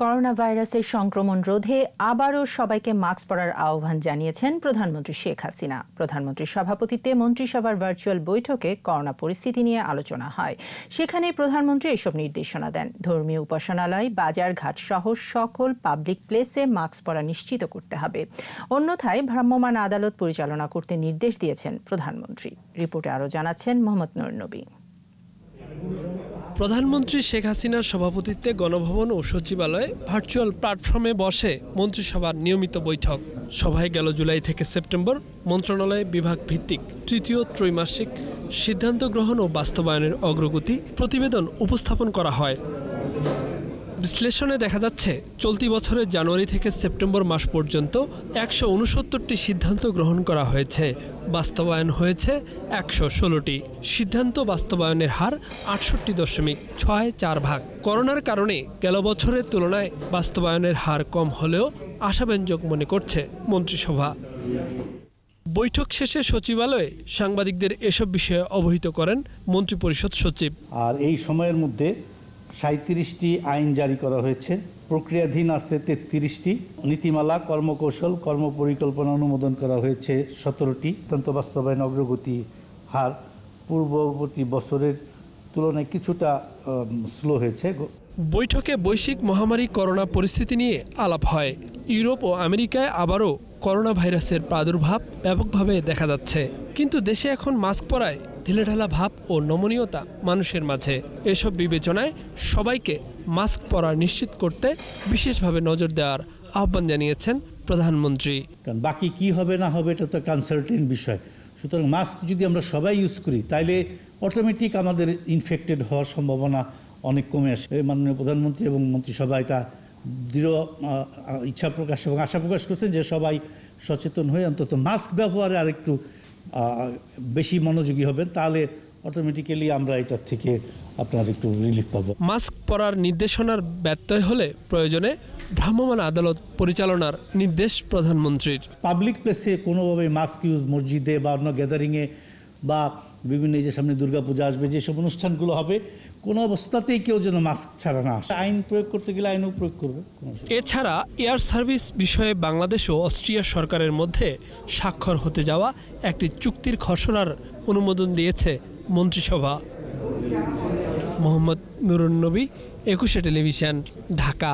Corona ভাইরাসের সংক্রমণ রোধে আবারও সবাইকে মাস্ক পরার আহ্বান জানিয়েছেন প্রধানমন্ত্রী শেখ হাসিনা। প্রধানমন্ত্রীর সভাপতিত্বে মন্ত্রিসভার ভার্চুয়াল বৈঠকে করোনা পরিস্থিতি নিয়ে আলোচনা হয়। সেখানে প্রধানমন্ত্রী এসব নির্দেশনা দেন। ধর্মীয় উপাসনালয় বাজার ঘাট সহ সকল পাবলিক প্লেসে মাস্ক পরা নিশ্চিত করতে হবে। অন্যথায় ভ্রাম্যমাণ আদালত পরিচালনা করতে নির্দেশ দিয়েছেন প্রধানমন্ত্রী। রিপোর্টে আরও জানাচ্ছেন মোহাম্মদ নুর নবী প্রধানমন্ত্রী শেখ হাসিনার সভাপতিত্বে গণভবন ও সচিবালয়ে ভার্চুয়াল প্ল্যাটফর্মে বসে মন্ত্রিসভার নিয়মিত বৈঠক। সভায় গেল জুলাই থেকে সেপ্টেম্বর, মন্ত্রণালয়ে বিভাগ ভিত্তিক। তৃতীয় ত্রৈমাসিক সিদ্ধান্ত গ্রহণ ও বাস্তবায়নের অগ্রগতি প্রতিবেদন উপস্থাপন করা হয়। বিশ্লেষণে দেখা যাচ্ছে, চলতি বছরের জানুয়ারি থেকে সেপ্টেম্বর মাস পর্যন্ত একশো উনসত্তরটি সিদ্ধান্ত গ্রহণ করা হয়েছে। বাস্তবায়ন হয়েছে একশো ষোলোটি। সিদ্ধান্ত বাস্তবায়নের হার আটষট্টি দশমিক ছয় চার ভাগ। করোনার কারণে গেল বছরের তুলনায় বাস্তবায়নের হার কম হলেও আশাব্যঞ্জক মনে করছে মন্ত্রিসভা। বৈঠক শেষে সচিবালয়ে সাংবাদিকদের এসব বিষয়ে অবহিত করেন মন্ত্রিপরিষদ সচিব। আর এই সময়ের মধ্যে সাঁত্রিশটি আইন জারি করা হয়েছে। প্রক্রিয়াধীন আছে তেত্রিশটি। নীতিমালা, কর্মকৌশল, কর্মপরিকল্পনা অনুমোদন করা হয়েছে সতেরোটি। অত্যন্ত বাস্তবায়ন অগ্রগতি হার পূর্ববর্তী বছরের তুলনায় কিছুটা স্লো হয়েছে। বৈঠকে বৈশ্বিক মহামারী করোনা পরিস্থিতি নিয়ে আলাপ হয়। ইউরোপ ও আমেরিকায় আবারও করোনা ভাইরাসের প্রাদুর্ভাব ব্যাপকভাবে দেখা যাচ্ছে। কিন্তু দেশে এখন মাস্ক পরায় ঢিলেঢালা ভাব ও নমনীয়তা মানুষের মাঝে। এসব বিবেচনায় সবাইকে মাস্ক পরা নিশ্চিত করতে বিশেষভাবে নজর দেওয়ার আহ্বান জানিয়েছেন প্রধানমন্ত্রী। কারণ বাকি কি হবে না হবে এটা তো কনসালটেন্ট বিষয়। সুতরাং মাস্ক যদি আমরা সবাই ইউজ করি, তাইলে অটোমেটিক আমাদের ইনফেক্টেড হওয়ার সম্ভাবনা অনেক কমে আসে। মাননীয় প্রধানমন্ত্রী এবং মন্ত্রিসভা এটা দৃঢ় ইচ্ছা প্রকাশ এবং আশা প্রকাশ করছেন যে সবাই সচেতন হয়ে অন্তত মাস্ক ব্যবহারে আরেকটু বেশি মনোযোগী হবেন তাহলে অটোমেটিক্যালি আমরা এটার থেকে আপনার একটু রিলিফ পাবো। মাস্ক পরার নির্দেশনার ব্যত্যয় হলে প্রয়োজনে ভ্রাম্যমাণ আদালত পরিচালনার নির্দেশ প্রধানমন্ত্রীর। পাবলিক প্লেসে কোনোভাবে মাস্ক ইউজ মসজিদে বা অন্য গ্যাদারিংয়ে বা বিভিন্ন এই যে সামনে দুর্গাপূজা আসবে যেসব অনুষ্ঠানগুলো হবে, কোনো অবস্থাতেই কেউ যেন মাস্ক ছাড়া না আসে। আইন প্রয়োগ করতে গেলে আইনও প্রয়োগ করবে এছাড়া এয়ার সার্ভিস বিষয়ে বাংলাদেশ ও অস্ট্রিয়া সরকারের মধ্যে স্বাক্ষর হতে যাওয়া একটি চুক্তির খসড়ার অনুমোদন দিয়েছে মন্ত্রিসভা। মোহাম্মদ নুরুন্নবী একুশে টেলিভিশন, ঢাকা।